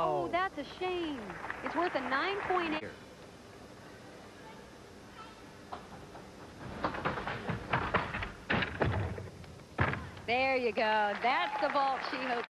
Oh, that's a shame. It's worth a 9.8. There you go. That's the vault she hoped.